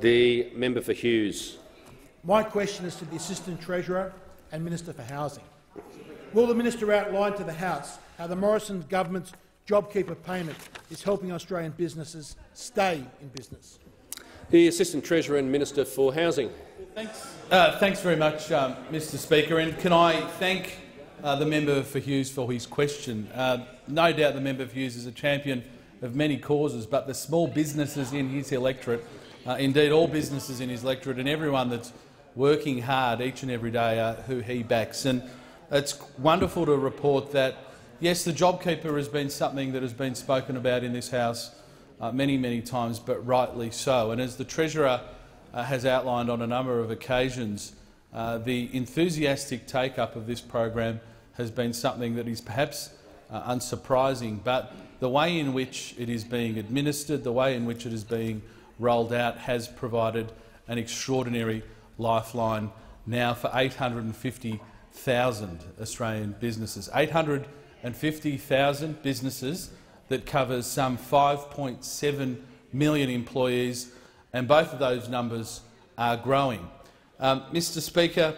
The member for Hughes. My question is to the Assistant Treasurer and Minister for Housing. Will the minister outline to the House how the Morrison government's JobKeeper payment is helping Australian businesses stay in business? The Assistant Treasurer and Minister for Housing. Thanks, uh, thanks very much, um, Mr Speaker. And can I thank uh, the member for Hughes for his question. Uh, no doubt the member for Hughes is a champion of many causes, but the small businesses in his electorate, uh, indeed all businesses in his electorate and everyone that's working hard each and every day uh, who he backs. And it's wonderful to report that, yes, the JobKeeper has been something that has been spoken about in this House uh, many, many times, but rightly so. And as the Treasurer uh, has outlined on a number of occasions, uh, the enthusiastic take-up of this program has been something that is perhaps uh, unsurprising, but the way in which it is being administered, the way in which it is being rolled out has provided an extraordinary lifeline now for 850,000 Australian businesses. 850,000 businesses that covers some 5.7 million employees, and both of those numbers are growing. Um, Mr Speaker,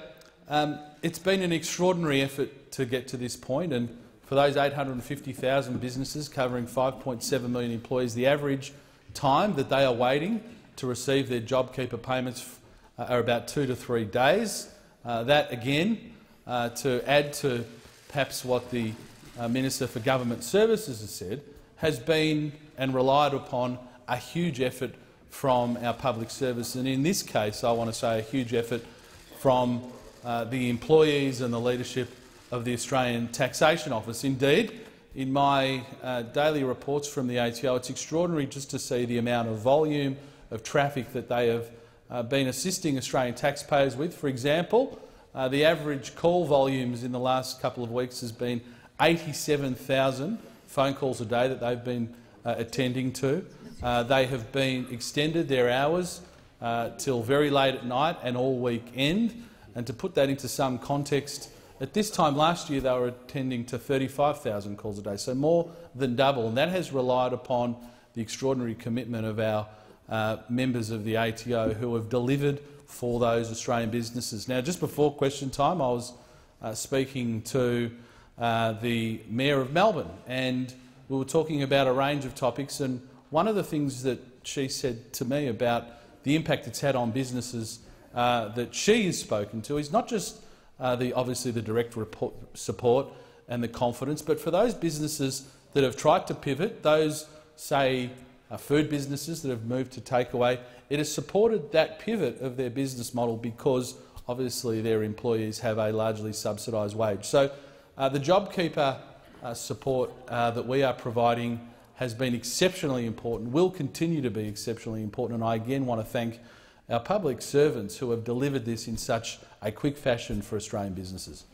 um, it's been an extraordinary effort to get to this point, and for those 850,000 businesses covering 5.7 million employees, the average time that they are waiting to receive their JobKeeper payments uh, are about two to three days. Uh, that, again, uh, to add to perhaps what the uh, Minister for Government Services has said, has been and relied upon a huge effort from our public service. And in this case, I want to say a huge effort from uh, the employees and the leadership of the Australian Taxation Office. Indeed, in my uh, daily reports from the ATO, it's extraordinary just to see the amount of volume of traffic that they have uh, been assisting Australian taxpayers with. For example, uh, the average call volumes in the last couple of weeks has been 87,000 phone calls a day that they've been uh, attending to. Uh, they have been extended their hours uh, till very late at night and all weekend. And to put that into some context, at this time last year, they were attending to 35,000 calls a day, so more than double. And that has relied upon the extraordinary commitment of our uh, members of the ATO who have delivered for those Australian businesses. Now, just before question time, I was uh, speaking to uh, the Mayor of Melbourne, and we were talking about a range of topics. And one of the things that she said to me about the impact it's had on businesses uh, that she has spoken to is not just uh, the, obviously the direct report, support and the confidence. But for those businesses that have tried to pivot, those, say, uh, food businesses that have moved to takeaway, it has supported that pivot of their business model because obviously their employees have a largely subsidised wage. So uh, the JobKeeper uh, support uh, that we are providing has been exceptionally important, will continue to be exceptionally important, and I again want to thank our public servants who have delivered this in such a quick fashion for Australian businesses.